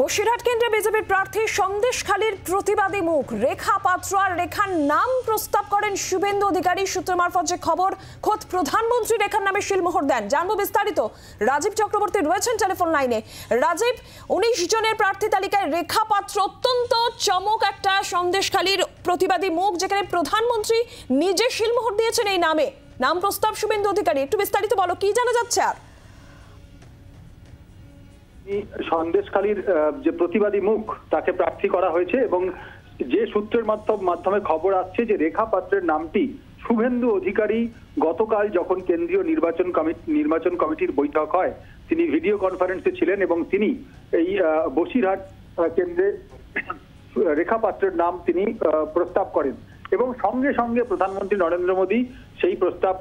বসিরহাট কেন্দ্রে বিজেপির প্রার্থী সন্দেশখালীর প্রতিবাদী মুখ। রেখা পাত্র আর রেখার নাম প্রস্তাব করেন শুভেন্দু অধিকারী। সূত্র মারফত যে খবর, খোদ প্রধানমন্ত্রী রেখার নামে শিলমোহর দেন। জানব বিস্তারিত। রাজীব চক্রবর্তী রয়েছেন টেলিফোন লাইনে। রাজীব, উনিশ জনের প্রার্থী তালিকায় রেখা পাত্র অত্যন্ত চমক একটা সন্দেশখালীর প্রতিবাদী মুখ, যেখানে প্রধানমন্ত্রী নিজে শিলমোহর দিয়েছেন এই নামে। নাম প্রস্তাব শুভেন্দু অধিকারী। একটু বিস্তারিত বলো, কি জানা যাচ্ছে আর? সন্দেশখালীর যে প্রতিবাদী মুখ, তাকে প্রার্থী করা হয়েছে এবং যে সূত্রের মাধ্যমে খবর আসছে যে রেখা পাত্রের নামটি শুভেন্দু অধিকারী গতকাল যখন কেন্দ্রীয় নির্বাচন কমিটি, নির্বাচন কমিটির বৈঠক হয়, তিনি ভিডিও কনফারেন্সে ছিলেন এবং তিনি এই বসিরহাট কেন্দ্রে রেখা পাত্রের নাম তিনি প্রস্তাব করেন এবং সঙ্গে সঙ্গে প্রধানমন্ত্রী নরেন্দ্র মোদী সেই প্রস্তাব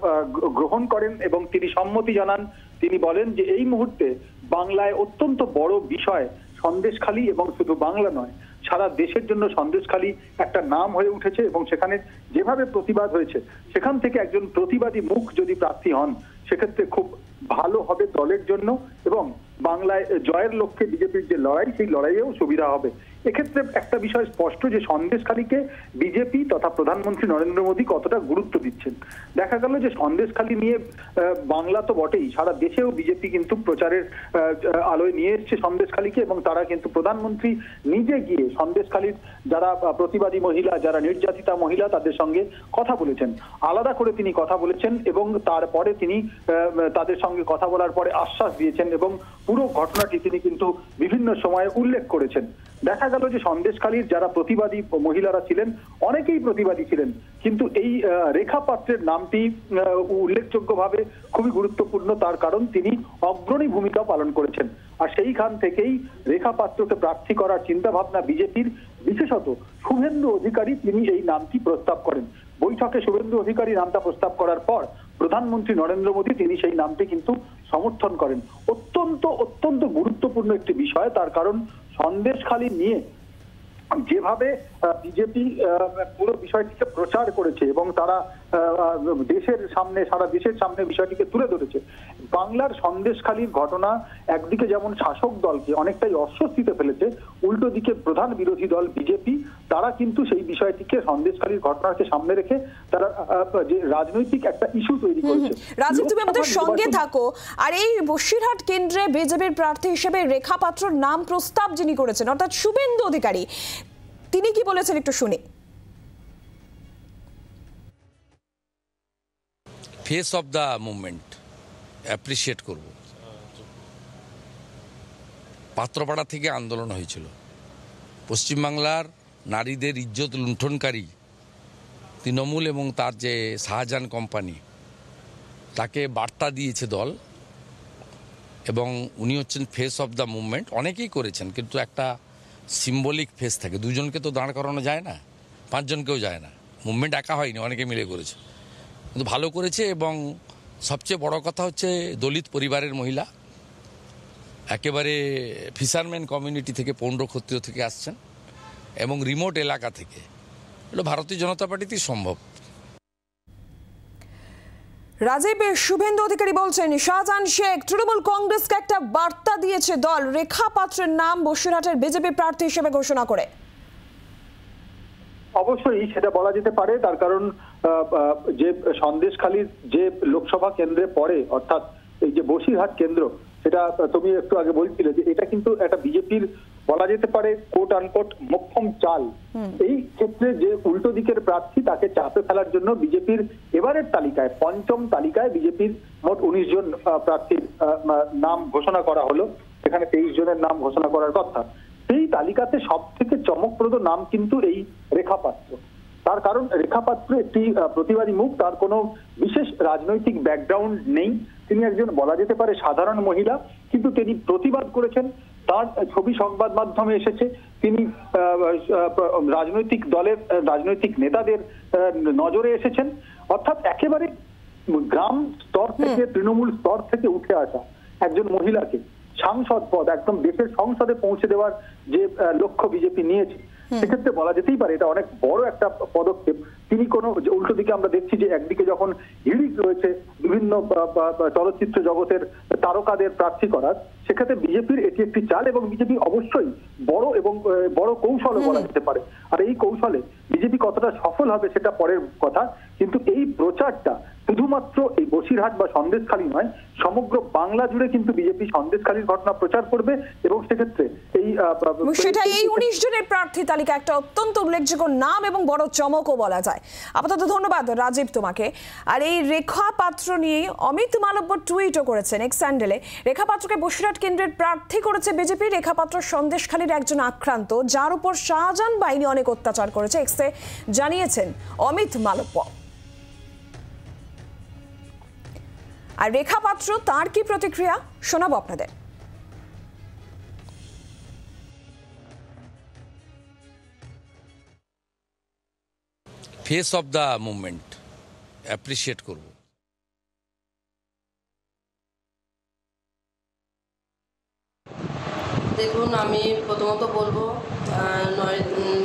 গ্রহণ করেন এবং তিনি সম্মতি জানান। তিনি বলেন যে এই মুহূর্তে বাংলায় অত্যন্ত বড় বিষয় সন্দেশখালী এবং শুধু বাংলা নয়, সারা দেশের জন্য সন্দেশখালী একটা নাম হয়ে উঠেছে এবং সেখানে যেভাবে প্রতিবাদ হয়েছে, সেখান থেকে একজন প্রতিবাদী মুখ যদি প্রার্থী হন, সেক্ষেত্রে খুব ভালো হবে দলের জন্য এবং বাংলায় জয়ের লক্ষ্যে বিজেপির যে লড়াই, সেই লড়াইয়েও সুবিধা হবে। এক্ষেত্রে একটা বিষয় স্পষ্ট যে সন্দেশখালীকে বিজেপি তথা প্রধানমন্ত্রী নরেন্দ্র মোদী কতটা গুরুত্ব দিচ্ছেন? দেখা গেল যে সন্দেশখালী নিয়ে বাংলা তো বটেই, সারা দেশেও বিজেপি কিন্তু প্রচারের আলোয় নিয়ে এসছে সন্দেশখালীকে এবং তারা কিন্তু প্রধানমন্ত্রী নিজে গিয়ে সন্দেশখালীর যারা প্রতিবাদী মহিলা, যারা নির্যাতিতা মহিলা, তাদের সঙ্গে কথা বলেছেন। আলাদা করে তিনি কথা বলেছেন এবং তারপরে তিনি তাদের সঙ্গে কথা বলার পরে আশ্বাস দিয়েছেন এবং পুরো ঘটনাটি তিনি কিন্তু বিভিন্ন সময়ে উল্লেখ করেছেন। দেখা গেল যে সন্দেশখালীর যারা প্রতিবাদী মহিলারা ছিলেন, অনেকেই প্রতিবাদী ছিলেন। কিন্তু এই রেখা পাত্রের নামটি উল্লেখযোগ্যভাবে খুবই গুরুত্বপূর্ণ, তার কারণ তিনি অগ্রণী ভূমিকা পালন করেছেন। আর সেইখান থেকেই রেখা পাত্রকে প্রার্থী করার চিন্তা ভাবনা বিজেপির, বিশেষত শুভেন্দু অধিকারী তিনি এই নামটি প্রস্তাব করেন। বৈঠকে শুভেন্দু অধিকারী নামটা প্রস্তাব করার পর প্রধানমন্ত্রী নরেন্দ্র মোদী, তিনি সেই নামটি কিন্তু সমর্থন করেন। অত্যন্ত অত্যন্ত গুরুত্বপূর্ণ একটি বিষয়, তার কারণ সন্দেশখালি নিয়ে যেভাবে বিজেপি পুরো বিষয়টিকে প্রচার করেছে এবং তারা দেশের সামনে সারা দেশের সামনে বিষয়টিকে তুলে ধরেছে। বাংলার সন্দেশখালীর ঘটনা একদিকে যেমন শাসক দলকে অনেকটাই অস্বস্তিতে ফেলেছে উল্টো দিকে প্রধান বিরোধী দল বিজেপি তারা কিন্তু সেই বিষয়টিকে সন্দেশখালীর ঘটনাকে সামনে রেখে তারা যে রাজনৈতিক একটা ইস্যু তৈরি করেছে। রাজীব তুমি আমাদের সঙ্গে থাকো। আর এই বসিরহাট কেন্দ্রে বিজেপির প্রার্থী হিসেবে রেখা পাত্রর নাম প্রস্তাব যিনি করেছেন অর্থাৎ শুভেন্দু অধিকারী তিনি কি বলেছেন একটু শুনি? Face of the movement appreciate করব। পাত্রপাড়া থেকে আন্দোলন হয়েছিল। পশ্চিমবাংলার নারীদের ইজ্জত লুণ্ঠনকারী তৃণমূল এবং তার যে শাহজাহান কোম্পানি তাকে বার্তা দিয়েছে দল এবং উনি হচ্ছেন ফেস অফ দ্য মুভমেন্ট অনেকেই করেছেন, কিন্তু একটা সিম্বলিক ফেস থাকে। দুজনকে তো দাঁড় করানো যায় না, পাঁচজনকেও যায় না। মুভমেন্ট একা হয়নি, অনেকে মিলে করেছে। কিন্তু ভালো করেছে এবং সবচেয়ে বড় কথা হচ্ছে দলিত পরিবারের মহিলা। একেবারে ফিশারম্যান কমিউনিটি থেকে পৌণ্ড ক্ষত্রিয় থেকে আসছেন এবং রিমোট এলাকা থেকে। এটা ভারতীয় জনতা পার্টিতেই সম্ভব। রাজীব শুভেন্দু অধিকারী বলছেন শাহজাহান শেখ তৃণমূল কংগ্রেসকে একটা বার্তা দিয়েছে দল রেখা পাত্রের নাম বসিরহাটের বিজেপি প্রার্থী হিসেবে ঘোষণা করে। অবশ্যই সেটা বলা যেতে পারে তার কারণ যে সন্দেশখালীর যে লোকসভা কেন্দ্রে পড়ে অর্থাৎ এই যে বসিরহাট কেন্দ্র সেটা তুমি একটু আগে বলছিলে যে এটা কিন্তু একটা বিজেপির বলা যেতে পারে কোট আনকোট মোক্ষম চাল। এই ক্ষেত্রে যে উল্টো দিকের প্রার্থী তাকে চাপে ফেলার জন্য বিজেপির এবারের তালিকায় পঞ্চম তালিকায় বিজেপির মোট উনিশ জন প্রার্থীর নাম ঘোষণা করা হলো। সেখানে তেইশ জনের নাম ঘোষণা করার কথা। সেই তালিকাতে সব থেকে চমকপ্রদ নাম কিন্তু এই রেখাপাত্র। তার কারণ রেখাপাত্র একটি প্রতিবাদী মুখ তার কোনো বিশেষ রাজনৈতিক ব্যাকগ্রাউন্ড নেই। তিনি একজন বলা যেতে পারে সাধারণ মহিলা কিন্তু তিনি প্রতিবাদ করেছেন। তার ছবি সংবাদ মাধ্যমে এসেছে তিনি রাজনৈতিক দলের রাজনৈতিক নেতাদের নজরে এসেছেন। অর্থাৎ একেবারে গ্রাম স্তর থেকে তৃণমূল স্তর থেকে উঠে আসা একজন মহিলাকে সাংসদ পদ একদম দেশের সংসদে পৌঁছে দেওয়ার যে লক্ষ্য বিজেপি নিয়েছে। সেক্ষেত্রে বলা যেতেই পারে এটা অনেক বড় একটা পদক্ষেপ। তিনি কোনো উল্টো দিকে আমরা দেখছি যে একদিকে যখন হিড়িক রয়েছে বিভিন্ন চলচ্চিত্র জগতের তারকাদের প্রার্থী করার সেক্ষেত্রে বিজেপির এটি একটি চাল এবং বিজেপি অবশ্যই বড় এবং বড় কৌশল বলা যেতে পারে। আর এই কৌশলে বিজেপি কতটা সফল হবে সেটা পরের কথা কিন্তু এই প্রচারটা শুধুমাত্র এই বসিরহাট বা সন্দেশখালী নয় সমগ্র বাংলা জুড়ে কিন্তু বিজেপি সন্দেশখালীর ঘটনা প্রচার করবে এবং সেক্ষেত্রে এই সেটা এই উনিশ জনের প্রার্থী তালিকা একটা অত্যন্ত উল্লেখযোগ্য নাম এবং বড় চমকও বলা যায়। আপাতত ধন্যবাদ রাজীব তোমাকে। আর এই রেখা পাত্র নিয়ে অমিত মালব্য টুইটও করেছেন এক্স স্যান্ডেলে। রেখা পাত্রকে বসিরহাট কেন্দ্রের প্রার্থী করেছে বিজেপি। রেখা পাত্র সন্দেশখালীর একজন আক্রান্ত যার উপর শাহজাহান বাহিনী অনেক অত্যাচার করেছে এক্সে জানিয়েছেন অমিত মালব্য। আর রেখা পাত্র তার কি প্রতিক্রিয়া? শোনাবো আপনাদের। Face of the movement appreciate করব। দেখুন আমি প্রথমত বলব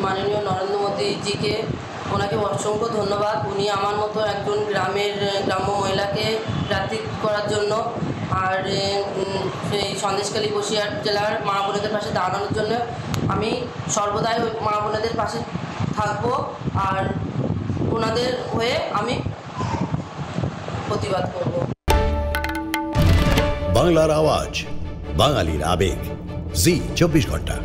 মাননীয় নরেন্দ্র মোদীজিকে ওনাকে অসংখ্য ধন্যবাদ। উনি আমার মতো একজন গ্রামের গ্রাম্য মহিলাকে প্রার্থী করার জন্য। আর সেই সন্দেশখালী বসিরহাট জেলার মা বোনেদের পাশে দাঁড়ানোর জন্য আমি সর্বদাই ওই মা বোনেদের পাশে থাকব। আর ওনাদের হয়ে আমি প্রতিবাদ করব। বাংলার আওয়াজ, বাঙালির আবেগ। জি, চব্বিশ ঘণ্টা।